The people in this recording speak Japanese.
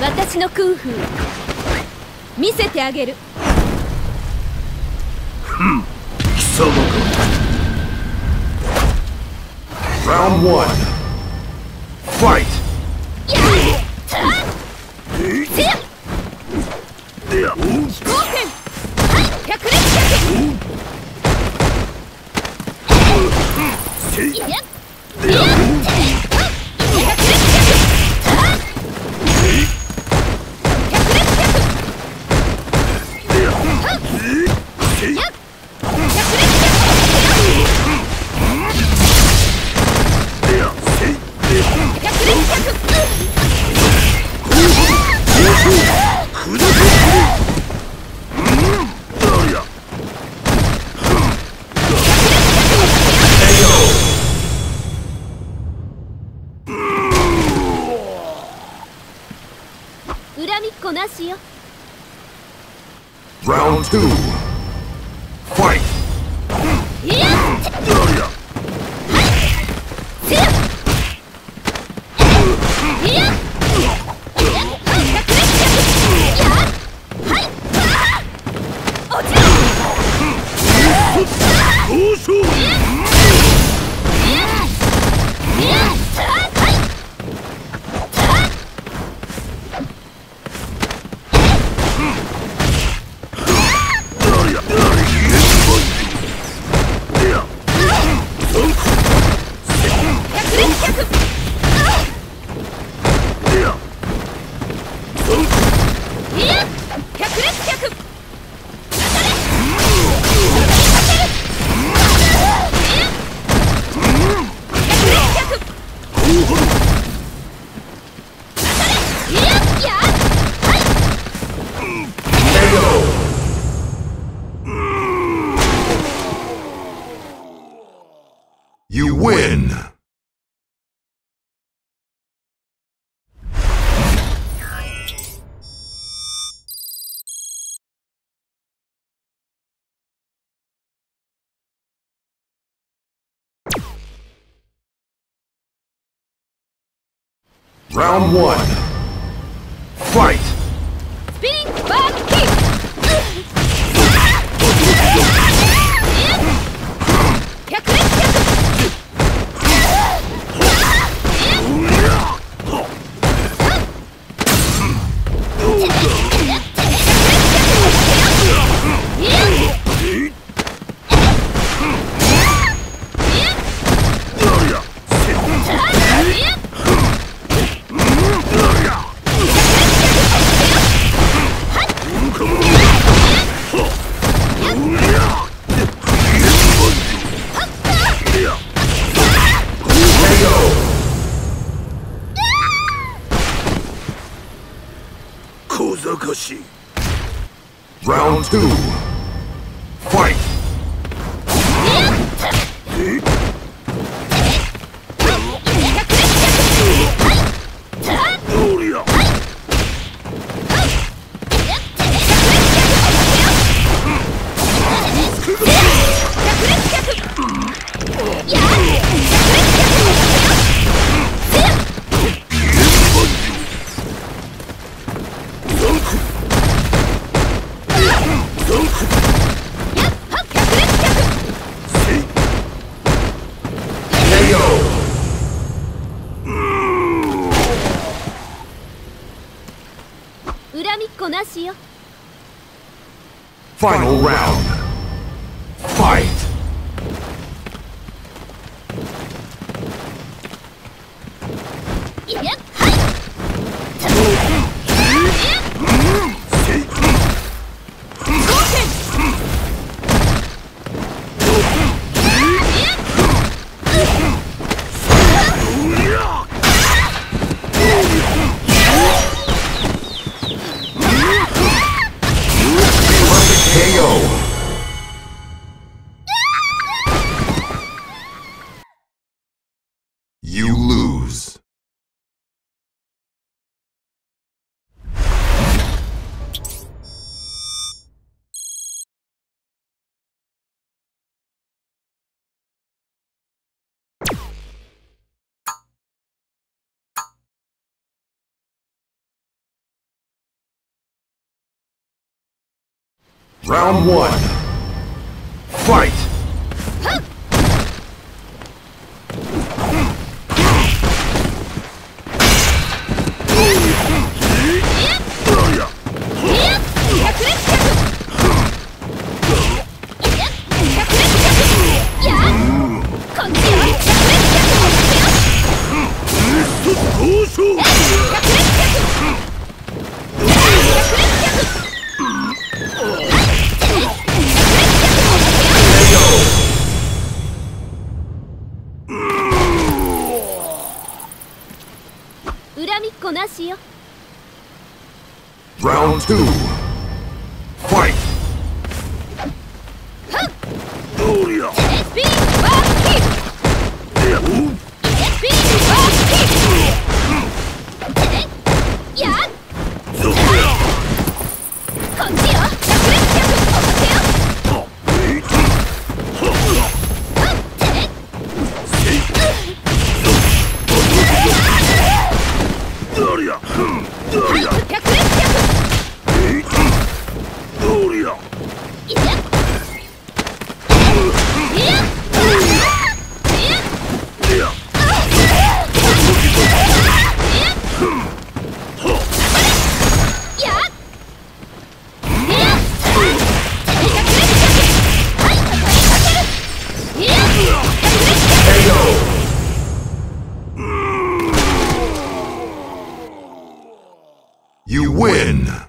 私の空ン見せてあげる。ふん貴様か Round 1 Fight! なしよ Round two. Fight. Oh, shoot! Round one. Fight! Back Mushi. Round two. Final round. Round one. Fight! こなしよ Round two. Fight. Julia. You win!